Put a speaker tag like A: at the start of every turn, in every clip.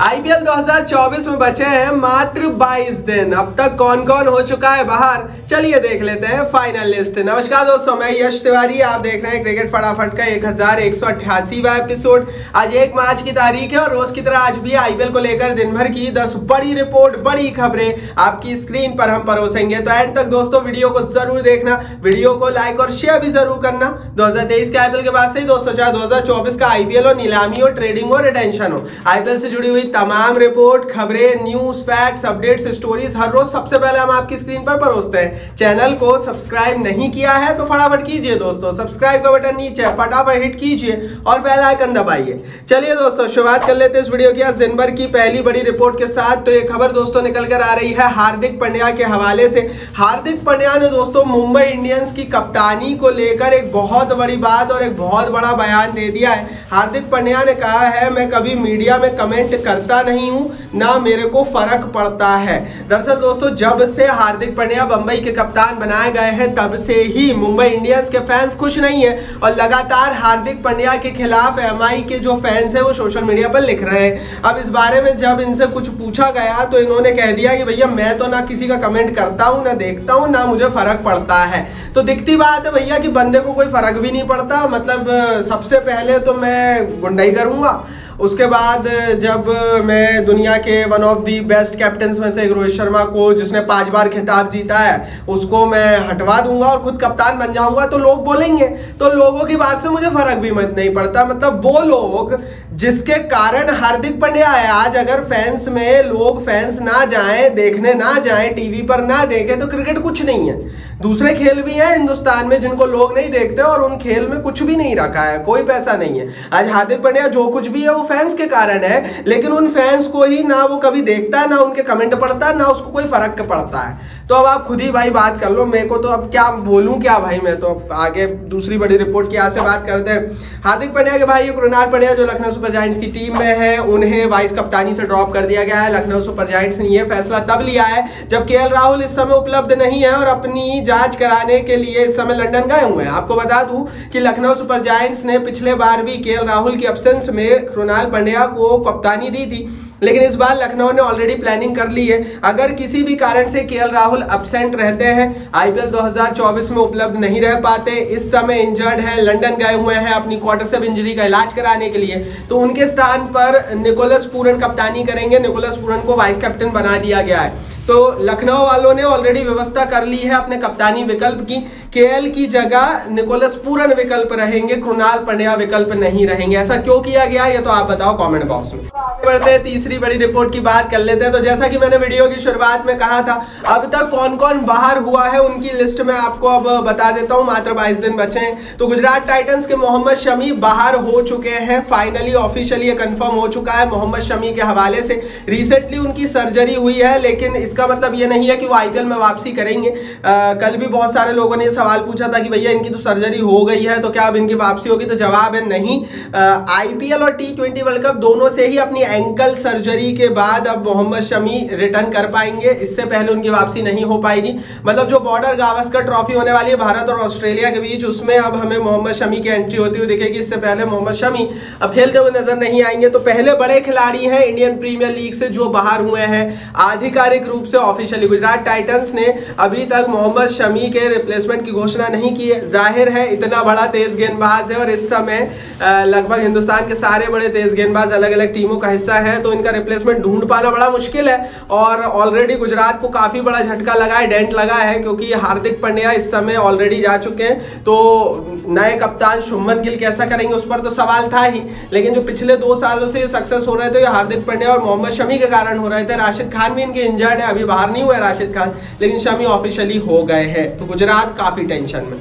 A: IPL 2024 में बचे हैं मात्र 22 दिन। अब तक कौन कौन हो चुका है बाहर? चलिए देख लेते हैं फाइनल लिस्ट नमस्कार दोस्तों, मैं यश तिवारी। आप देख रहे हैं क्रिकेट फटाफट का एक हज़ार एक सौ एपिसोड आज एक मार्च की तारीख है और रोज की तरह आज भी आईपीएल को लेकर दिन भर की दस बड़ी रिपोर्ट बड़ी खबरें आपकी स्क्रीन पर हम परोसेंगे। तो एंड तक दोस्तों वीडियो को ज़रूर देखना वीडियो को लाइक और शेयर भी ज़रूर करना। दो हज़ार तेईस के आईपीएल के बाद से ही दोस्तों चाहे दो हज़ार चौबीस का आईपीएल हो, नीलामी हो ट्रेडिंग हो रिटेंशन हो आईपीएल से जुड़ी हुई तमाम रिपोर्ट, खबरें न्यूज़ फैक्ट्स अपडेट्स स्टोरीज हर रोज सबसे पहले हम आपकी स्क्रीन पर परोसते हैं। चैनल को सब्सक्राइब नहीं किया है तो फटाफट कीजिए दोस्तों। सब्सक्राइब का बटन नीचे फटाफट हिट कीजिए और बेल आइकन दबाइए। चलिए दोस्तों, शुरुआत कर लेते हैं इस वीडियो की। आज दिन भर की पहली बड़ी रिपोर्ट के साथ तो ये खबर दोस्तों निकल कर आ रही है हार्दिक पांड्या के हवाले से। हार्दिक पंड्या ने दोस्तों मुंबई इंडियंस की कप्तानी को लेकर एक बहुत बड़ी बात और एक बहुत बड़ा बयान दे दिया है। हार्दिक पांड्या ने कहा है, मैं कभी मीडिया में कमेंट करता नहीं नहीं हूँ, ना मेरे को फ़र्क पड़ता है। दरअसल दोस्तों, जब से हार्दिक पांड्या बंबई के कप्तान बनाए गए हैं, तब से ही मुंबई इंडियंस के फैंस खुश नहीं है और लगातार हार्दिक पांड्या के खिलाफ एमआई के जो फैंस है, वो सोशल मीडिया पर लिख रहे हैं। अब इस बारे में जब इनसे कुछ पूछा गया तो इन्होंने कह दिया कि भैया, मैं तो ना किसी का कमेंट करता हूँ, ना देखता हूँ, ना मुझे फ़र्क पड़ता है। तो दिखती बात है भैया कि बंदे को कोई फ़र्क भी नहीं पड़ता। मतलब सबसे पहले तो मैं गुंडाई करूँगा उसके बाद, जब मैं दुनिया के one of the best captain में से रोहित शर्मा को, जिसने पाँच बार खिताब जीता है, उसको मैं हटवा दूँगा और खुद कप्तान बन जाऊँगा। तो लोग बोलेंगे तो लोगों की बात से मुझे फ़र्क भी नहीं पड़ता। मतलब वो लोग जिसके कारण हार्दिक पांड्या है। आज अगर फैंस में लोग फैंस ना जाएँ, देखने ना जाएँ टीवी पर ना देखें तो क्रिकेट कुछ नहीं है। दूसरे खेल भी हैं हिंदुस्तान में जिनको लोग नहीं देखते और उन खेल में कुछ भी नहीं रखा है, कोई पैसा नहीं है। आज हार्दिक पांड्या जो कुछ भी है, वो फैंस के कारण है, लेकिन उन फैंस को ही ना वो कभी देखता है ना उनके कमेंट पढ़ता, ना उसको कोई फ़र्क पड़ता है। तो अब आप खुद ही भाई बात कर लो, मेरे को तो अब क्या बोलूँ क्या भाई मैं तो आगे दूसरी बड़ी रिपोर्ट की यहाँ से बात करते हैं। हार्दिक पांड्या के भाई कृणाल पांड्या जो लखनऊ सुपर जाइंट्स की टीम में है, उन्हें वाइस कप्तानी से ड्रॉप कर दिया गया है। लखनऊ सुपर जाइंट्स ने यह फैसला तब लिया है, जब के राहुल इस समय उपलब्ध नहीं है और अपनी जाँच कराने के लिए इस समय लंदन गए हुए हैं। आपको बता दूँ कि लखनऊ सुपर जाइंट्स ने पिछले बार भी के राहुल की एब्सेंस में कृणाल पंड्या को कप्तानी दी थी। लेकिन इस बार लखनऊ ने ऑलरेडी प्लानिंग कर ली है। अगर किसी भी कारण से के राहुल अपसेंट रहते हैं आईपीएल 2024 में उपलब्ध नहीं रह पाते। इस समय इंजर्ड है, लंदन गए हुए हैं अपनी क्वार्टर सेफ़ इंजरी का इलाज कराने के लिए। तो उनके स्थान पर निकोलस पूरन कप्तानी करेंगे। निकोलस पूरन को वाइस कैप्टन बना दिया गया है। तो लखनऊ वालों ने ऑलरेडी व्यवस्था कर ली है अपने कप्तानी विकल्प की। केएल की जगह निकोलस पूरन विकल्प रहेंगे। कृणाल पंड्या विकल्प नहीं रहेंगे। ऐसा क्यों किया गया, ये तो आप बताओ कमेंट बॉक्स में। बढ़ते हैं, तीसरी बड़ी रिपोर्ट की बात कर लेते हैं। तो जैसा कि मैंने वीडियो की शुरुआत में कहा था, अब तक कौन कौन बाहर हुआ है, उनकी लिस्ट में आपको अब बता देता हूँ, मात्र 22 दिन बचे हैं। तो गुजरात टाइटंस के मोहम्मद शमी बाहर हो चुके हैं फाइनली ऑफिशियली कंफर्म हो चुका है मोहम्मद शमी के हवाले से। रिसेंटली उनकी सर्जरी हुई है, लेकिन इसका मतलब ये नहीं है कि वो आईपीएल में वापसी करेंगे। कल भी बहुत सारे लोगों ने सवाल पूछा था कि भैया, इनकी तो सर्जरी हो गई है तो क्या अब इनकी वापसी होगी? तो जवाब है नहीं। आईपीएल और टी वर्ल्ड कप दोनों से ही अपनी एंकल सर्जरी के बाद अब मोहम्मद शमी रिटर्न कर पाएँगे। इससे पहले उनकी वापसी नहीं हो पाएगी। मतलब जो बॉर्डर गावस्कर ट्रॉफी होने वाली है भारत और ऑस्ट्रेलिया के बीच, उसमें अब हमें मोहम्मद शमी की एंट्री होती हुई दिखेगी। इससे पहले मोहम्मद शमी अब खेलते हुए नज़र नहीं आएँगे। तो पहले बड़े खिलाड़ी हैं इंडियन प्रीमियर लीग से जो बाहर हुए हैं। आधिकारिक रूप से ऑफिशियली गुजरात टाइटन्स ने अभी तक मोहम्मद शमी के रिप्लेसमेंट की घोषणा नहीं की है। ज़ाहिर है, इतना बड़ा तेज गेंदबाज है और इस समय लगभग हिंदुस्तान के सारे बड़े तेज गेंदबाज अलग अलग टीमों का हिस्सा है तो इनका रिप्लेसमेंट ढूंढ पाना बड़ा मुश्किल है। और ऑलरेडी गुजरात को काफ़ी बड़ा झटका लगा है, डेंट लगा है, क्योंकि हार्दिक पांड्या इस समय ऑलरेडी जा चुके हैं। तो नए कप्तान शुभमन गिल कैसा करेंगे, उस पर तो सवाल था ही। लेकिन जो पिछले दो सालों से ये सक्सेस हो रहे थे, ये हार्दिक पांड्या और मोहम्मद शमी के कारण हो रहे थे। राशिद खान भी इनके इंजर्ड है, अभी बाहर नहीं हुआ है राशिद खान, लेकिन शमी ऑफिशियली हो गए हैं। तो गुजरात काफ़ी टेंशन में।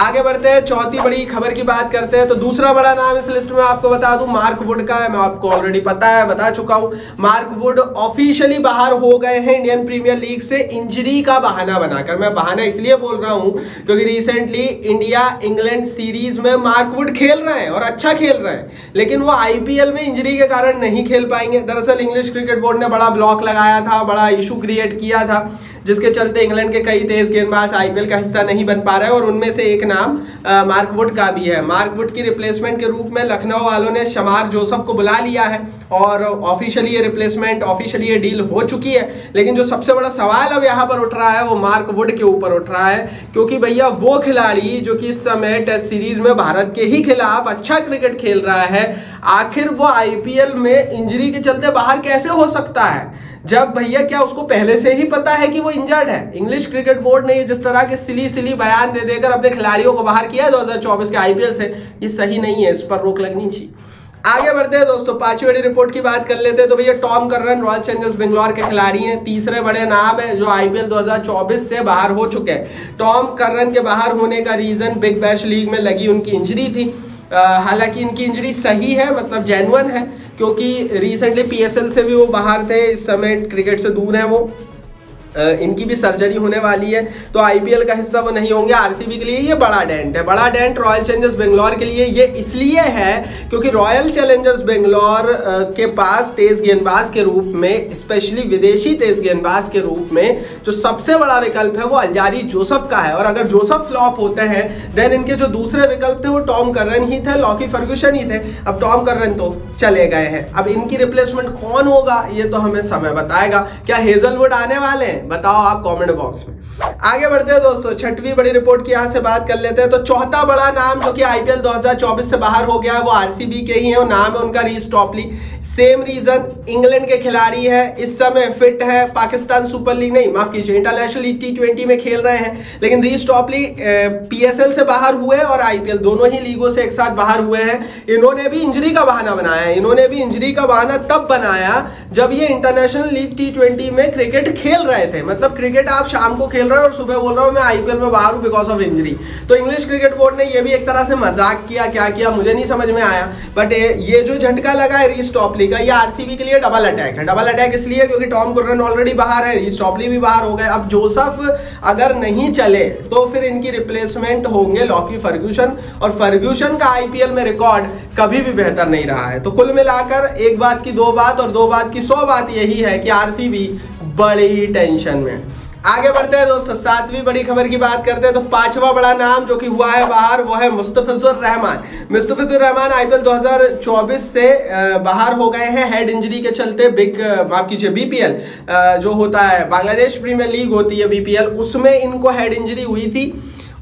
A: आगे बढ़ते हैं, चौथी बड़ी खबर की बात करते हैं तो दूसरा बड़ा नाम इस लिस्ट में आपको बता दूँ, मार्क वुड का है मैं आपको ऑलरेडी पता है, बता चुका हूँ। मार्क वुड ऑफिशियली बाहर हो गए हैं इंडियन प्रीमियर लीग से, इंजरी का बहाना बनाकर। मैं बहाना इसलिए बोल रहा हूँ, क्योंकि रिसेंटली इंडिया इंग्लैंड सीरीज़ में मार्क वुड खेल रहे हैं, और अच्छा खेल रहे हैं, लेकिन वो आईपीएल में इंजरी के कारण नहीं खेल पाएँगे। दरअसल इंग्लिश क्रिकेट बोर्ड ने बड़ा ब्लॉक लगाया था, बड़ा इशू क्रिएट किया था। जिसके चलते इंग्लैंड के कई तेज गेंदबाज आईपीएल का हिस्सा नहीं बन पा रहे और उनमें से एक नाम मार्कवुड का भी है। मार्कवुड की रिप्लेसमेंट के रूप में लखनऊ वालों ने शमार जोसफ को बुला लिया है और ऑफिशियली ये रिप्लेसमेंट ऑफिशियली ये डील हो चुकी है। लेकिन जो सबसे बड़ा सवाल अब यहाँ पर उठ रहा है, वो मार्क वुड के ऊपर उठ रहा है, क्योंकि भैया वो खिलाड़ी जो कि इस समय टेस्ट सीरीज़ में भारत के ही खिलाफ अच्छा क्रिकेट खेल रहा है, आखिर वो आईपीएल में इंजरी के चलते बाहर कैसे हो सकता है? जब भैया क्या उसको पहले से ही पता है कि वो इंजर्ड है? इंग्लिश क्रिकेट बोर्ड ने जिस तरह के सिली सिली बयान दे देकर अपने खिलाड़ियों को बाहर किया है 2024 के आईपीएल से, ये सही नहीं है, इस पर रोक लगनी चाहिए। आगे बढ़ते हैं दोस्तों, पांचवी बड़ी रिपोर्ट की बात कर लेते हैं तो भैया Tom Curran Royal Challengers Bangalore के खिलाड़ी हैं। तीसरे बड़े नाम है जो आईपीएल 2024 से बाहर हो चुके हैं। टॉम कर्रन के बाहर होने का रीजन बिग बैश लीग में लगी उनकी इंजरी थी। हालाँकि इनकी इंजरी सही है मतलब जेनुअन है। क्योंकि रिसेंटली पीएसएल से भी वो बाहर थे, इस समय क्रिकेट से दूर हैं वो। इनकी भी सर्जरी होने वाली है तो आईपीएल का हिस्सा वो नहीं होंगे। आरसीबी के लिए ये बड़ा डेंट है। बड़ा डेंट रॉयल चैलेंजर्स बेंगलोर के लिए ये इसलिए है क्योंकि रॉयल चैलेंजर्स बेंगलोर के पास तेज गेंदबाज के रूप में स्पेशली विदेशी तेज गेंदबाज के रूप में जो सबसे बड़ा विकल्प है वो अलजारी जोसफ का है। और अगर जोसफ फ्लॉप होते हैं देन इनके जो दूसरे विकल्प थे, वो टॉम कर्रन ही थे लॉकी फर्ग्यूशन ही थे। अब टॉम कर्रन तो चले गए हैं। अब इनकी रिप्लेसमेंट कौन होगा, ये तो हमें समय बताएगा। क्या हेजलवुड आने वाले बताओ आप कमेंट बॉक्स में। आगे बढ़ते हैं दोस्तों, छठवीं बड़ी रिपोर्ट की यहाँ से बात कर लेते हैं। तो चौथा बड़ा नाम जो कि आईपीएल 2024 से बाहर हो गया है, वो आरसीबी के ही है और नाम है उनका Reece Topley same reason England के खिलाड़ी है, इस समय फिट है, पाकिस्तान सुपर लीग नहीं, माफ़ कीजिए इंटरनेशनल लीग टी ट्वेंटी में खेल रहे हैं, लेकिन रीस टॉपली पीएसएल से बाहर हुए और आईपीएल दोनों ही लीगों से एक साथ बाहर हुए हैं। इन्होंने भी इंजरी का बहाना बनाया है, इन्होंने भी इंजरी का बहाना तब बनाया जब ये इंटरनेशनल लीग टी ट्वेंटी में क्रिकेट खेल रहे थे। मतलब क्रिकेट आप शाम को खेल रहे हो और सुबह बोल रहे हो, मैं आईपीएल में बाहर हूँ बिकॉज़ ऑफ़ इंजरी तो इंग्लिश क्रिकेट बोर्ड ने यह भी एक तरह से मज़ाक किया, क्या किया, मुझे नहीं समझ में आया। बट ये जो झटका लगा है रीस टॉपली का, ये आरसीबी के लिए डबल अटैक है. डबल अटैक इसलिए क्योंकि टॉम कुर्रन ऑलरेडी बाहर है. रीस टॉपली भी बाहर हो गए. अब जोसफ अगर नहीं चले तो फिर इनकी रिप्लेसमेंट होंगे लॉकी फर्ग्यूशन और फर्ग्यूशन का आईपीएल में रिकॉर्ड कभी भी बेहतर नहीं रहा है. तो कुल मिलाकर एक बात की दो बात और दो बात की सौ बात यही है कि आरसीबी बड़ी टेंशन में आगे बढ़ते हैं दोस्तों, सातवीं बड़ी खबर की बात करते हैं तो पांचवा बड़ा नाम जो कि हुआ है बाहर, वो है मुस्तफिजुर रहमान। मुस्तफिजुर रहमान आईपीएल 2024 से बाहर हो गए हैं, हेड इंजरी के चलते बिग माफ़ कीजिए बीपीएल जो होता है, बांग्लादेश प्रीमियर लीग होती है बीपीएल उसमें इनको हेड इंजरी हुई थी।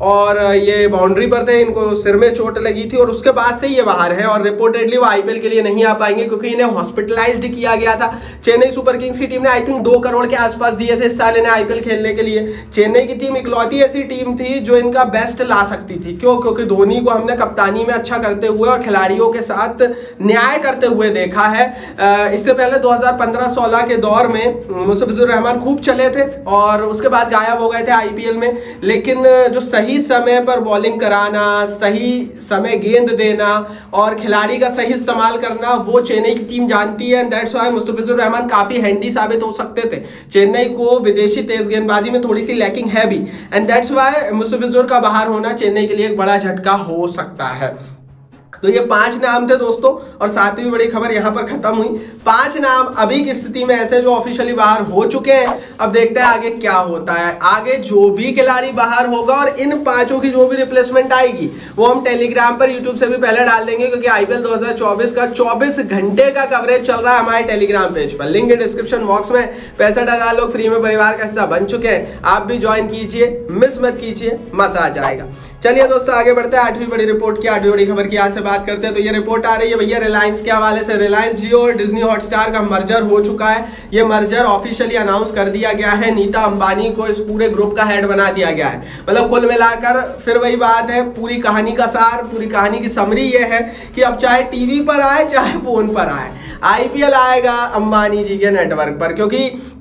A: और ये बाउंड्री पर थे, इनको सिर में चोट लगी थी और उसके बाद से ये बाहर है और रिपोर्टेडली वो आईपीएल के लिए नहीं आ पाएँगे क्योंकि इन्हें हॉस्पिटलाइज्ड किया गया था। चेन्नई सुपर किंग्स की टीम ने आई थिंक दो करोड़ के आसपास दिए थे इस साल इन्हें आईपीएल खेलने के लिए। चेन्नई की टीम इकलौती ऐसी टीम थी जो इनका बेस्ट ला सकती थी। क्यों? क्योंकि धोनी को हमने कप्तानी में अच्छा करते हुए और खिलाड़ियों के साथ न्याय करते हुए देखा है। इससे पहले 2015-16 के दौर में मुस्तफिजुर रहमान खूब चले थे और उसके बाद गायब हो गए थे आईपीएल में। लेकिन जो सही सही समय पर बॉलिंग कराना, सही समय गेंद देना और खिलाड़ी का सही इस्तेमाल करना, वो चेन्नई की टीम जानती है and that's why Mustafizur Rahman काफ़ी हैंडी साबित हो सकते थे। चेन्नई को विदेशी तेज गेंदबाजी में थोड़ी सी लैकिंग है भी एंड दैट्स वाई मुस्तफिजुर का बाहर होना चेन्नई के लिए एक बड़ा झटका हो सकता है। तो ये पाँच नाम थे दोस्तों, और सातवीं बड़ी खबर यहाँ पर खत्म हुई। पाँच नाम अभी की स्थिति में ऐसे जो ऑफिशियली बाहर हो चुके हैं, अब देखते हैं आगे क्या होता है। आगे जो भी खिलाड़ी बाहर होगा और इन पाँचों की जो भी रिप्लेसमेंट आएगी, वो हम टेलीग्राम पर यूट्यूब से भी पहले डाल देंगे, क्योंकि आईपीएल 2024 का 24 घंटे का कवरेज चल रहा है हमारे टेलीग्राम पेज पर। लिंक डिस्क्रिप्शन बॉक्स में पैंसठ हज़ार लोग फ्री में परिवार का हिस्सा बन चुके हैं। आप भी ज्वाइन कीजिए मिस मत कीजिए, मज़ा आ जाएगा। चलिए दोस्तों, आगे बढ़ते हैं। आठवीं बड़ी रिपोर्ट की, आठवीं बड़ी खबर की यहाँ से बात करते हैं तो ये रिपोर्ट आ रही है भैया रिलायंस के हवाले से। रिलायंस जियो और डिज्नी हॉटस्टार का मर्जर हो चुका है। ये मर्जर ऑफिशियली अनाउंस कर दिया गया है। नीता अंबानी को इस पूरे ग्रुप का हेड बना दिया गया है। मतलब कुल मिलाकर फिर वही बात है, पूरी कहानी का सार, पूरी कहानी की समरी ये है कि अब चाहे टीवी पर आए, चाहे फ़ोन पर आए आईपीएल आएगा अंबानी जी के नेटवर्क पर, क्योंकि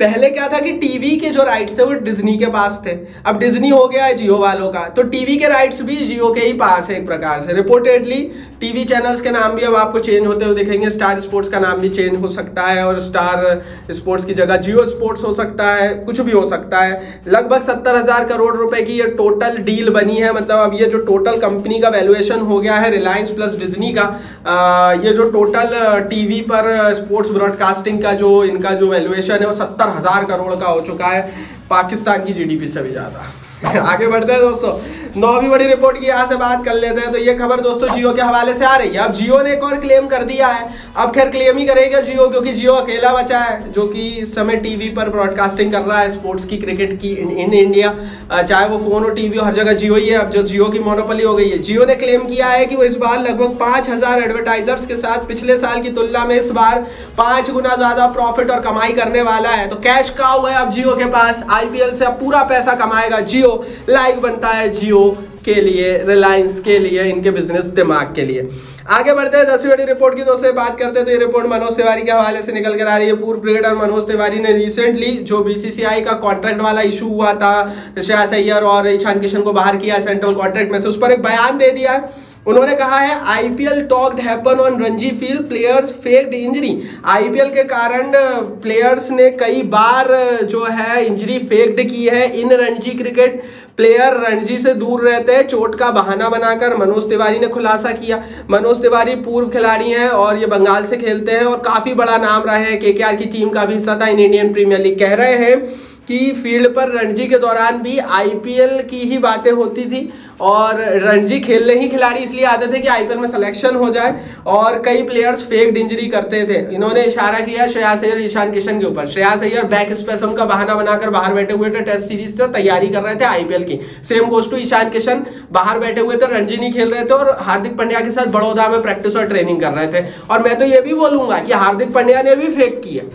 A: पहले क्या था कि टीवी के जो राइट्स थे वो डिज्नी के पास थे। अब डिज्नी हो गया है जियो वालों का तो टीवी के राइट्स भी जियो के ही पास है एक प्रकार से। रिपोर्टेडली टीवी चैनल्स के नाम भी अब आपको चेंज होते हुए दिखेंगे स्टार स्पोर्ट्स का नाम भी चेंज हो सकता है और स्टार स्पोर्ट्स की जगह जियो स्पोर्ट्स हो सकता है कुछ भी हो सकता है। लगभग सत्तर हज़ार करोड़ रुपए की ये टोटल डील बनी है मतलब अब ये जो टोटल कंपनी का वैल्यूएशन हो गया है रिलायंस प्लस डिजनी का आ, ये जो टोटल टीवी पर स्पोर्ट्स ब्रॉडकास्टिंग का जो इनका जो वैल्यूएशन है वो सत्तर हज़ार करोड़ का हो चुका है। पाकिस्तान की जीडीपी से भी ज़्यादा। आगे बढ़ते हैं दोस्तों। नौवीं बड़ी रिपोर्ट की यहाँ से बात कर लेते हैं तो ये खबर दोस्तों जियो के हवाले से आ रही है। अब जियो ने एक और क्लेम कर दिया है। अब खैर क्लेम ही करेगा जियो क्योंकि जियो अकेला बचा है जो कि इस समय टीवी पर ब्रॉडकास्टिंग कर रहा है स्पोर्ट्स की क्रिकेट की इन, इन इंडिया चाहे वो फ़ोन हो टीवी हो हर जगह जियो ही है। अब जो जियो की मोनोपली हो गई है जियो ने क्लेम किया है कि वो इस बार लगभग पाँच हज़ार एडवर्टाइजर्स के साथ पिछले साल की तुलना में इस बार पाँच गुना ज़्यादा प्रॉफिट और कमाई करने वाला है। तो कैश का हुआ है अब जियो के पास। आईपीएल से अब पूरा पैसा कमाएगा जियो। लाइक बनता है जियो। के लिए रिलायंस के लिए, इनके बिज़नेस दिमाग के लिए। आगे बढ़ते हैं, दसवीं बड़ी रिपोर्ट की दोस्तों बात करते हैं तो ये रिपोर्ट मनोज तिवारी के हवाले से निकल कर आ रही है। पूर्व क्रिकेटर मनोज तिवारी ने रिसेंटली जो बीसीसीआई का कॉन्ट्रैक्ट वाला इशू हुआ था श्रेयस अय्यर और ईशान किशन को बाहर किया सेंट्रल कॉन्ट्रैक्ट में से, उस पर एक बयान दे दिया है। उन्होंने कहा है IPL talked happen on Ranji field players faked injury IPL के कारण प्लेयर्स ने कई बार जो है इंजरी फेक्ड की है इन रणजी क्रिकेट प्लेयर रणजी से दूर रहते हैं, चोट का बहाना बनाकर मनोज तिवारी ने खुलासा किया. मनोज तिवारी पूर्व खिलाड़ी हैं और ये बंगाल से खेलते हैं और काफ़ी बड़ा नाम रहे हैं. के की टीम का भी हिस्सा था, इन इंडियन प्रीमियर लीग कह रहे हैं. कि फ़ील्ड पर रणजी के दौरान भी आईपीएल की ही बातें होती थी और रणजी खेलने ही खिलाड़ी इसलिए आते थे कि आईपीएल में सिलेक्शन हो जाए और कई प्लेयर्स फेक इंजरी करते थे। इन्होंने इशारा किया श्रेयास अय्यर, ईशान किशन के ऊपर। श्रेयास अय्यर बैक स्पेसम का बहाना बनाकर बाहर बैठे हुए थे टेस्ट सीरीज़ से तैयारी कर रहे थे आईपीएल की। Same goes to Ishan Kishan, बाहर बैठे हुए थे, रणजी नहीं खेल रहे थे और हार्दिक पंड्या के साथ बड़ौदा में प्रैक्टिस और ट्रेनिंग कर रहे थे। और मैं तो ये भी बोलूँगा कि हार्दिक पंड्या ने भी फेक किया।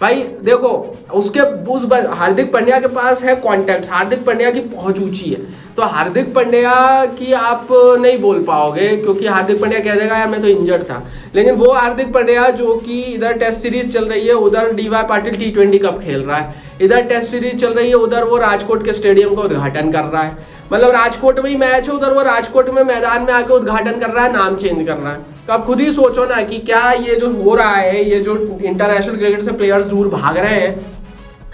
A: भाई, देखो, उसके, उस हार्दिक पंड्या के पास है कॉन्टेक्ट हार्दिक पंड्या की पहुँच ऊँची है। तो हार्दिक पंड्या की आप नहीं बोल पाओगे, क्योंकि हार्दिक पंड्या कह देगा, यार, मैं तो इंजर्ड था। लेकिन वो हार्दिक पंड्या जो कि इधर टेस्ट सीरीज़ चल रही है, उधर D Y Patil T twenty cup खेल रहा है। इधर टेस्ट सीरीज़ चल रही है, उधर वो राजकोट के स्टेडियम का उद्घाटन कर रहा है। मतलब राजकोट में ही मैच है, उधर वो राजकोट में मैदान में आके उद्घाटन कर रहा है, नाम चेंज कर रहा है। तो आप खुद ही सोचो ना कि क्या ये जो हो रहा है, ये जो इंटरनेशनल क्रिकेट से प्लेयर्स दूर भाग रहे हैं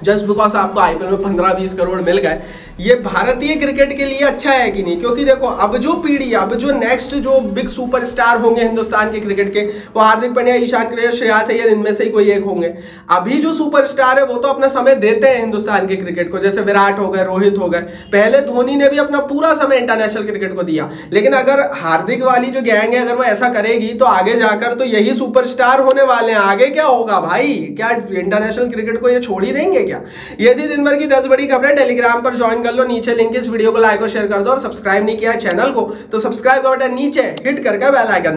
A: जस्ट बिकॉज़ आपको आईपीएल में पंद्रह बीस करोड़ मिल गए ये भारतीय क्रिकेट के लिए अच्छा है कि नहीं? क्योंकि देखो, अब जो पीढ़ी, अब जो नेक्स्ट जो बिग सुपरस्टार होंगे हिंदुस्तान के क्रिकेट के, वो हार्दिक पांड्या, ईशान क्रिकेट, श्रेयास अय्यर, इनमें से ही कोई एक होंगे। अभी जो सुपरस्टार है, वो तो अपना समय देते हैं हिंदुस्तान के क्रिकेट को। जैसे विराट हो गए, रोहित हो गए। पहले धोनी ने भी अपना पूरा समय इंटरनेशनल क्रिकेट को दिया। लेकिन अगर हार्दिक वाली जो गैंग है, अगर वो ऐसा करेगी तो आगे जाकर तो यही सुपरस्टार होने वाले हैं। आगे क्या होगा भाई? क्या इंटरनेशनल क्रिकेट को ये छोड़ ही देंगे क्या? यदि दिन भर की दस बड़ी खबरें टेलीग्राम पर ज्वाइन कर लो नीचे लिंक इस वीडियो को लाइक और शेयर कर दो और सब्सक्राइब नहीं किया चैनल को तो सब्सक्राइब का बटन नीचे हिट करके बेल आइकन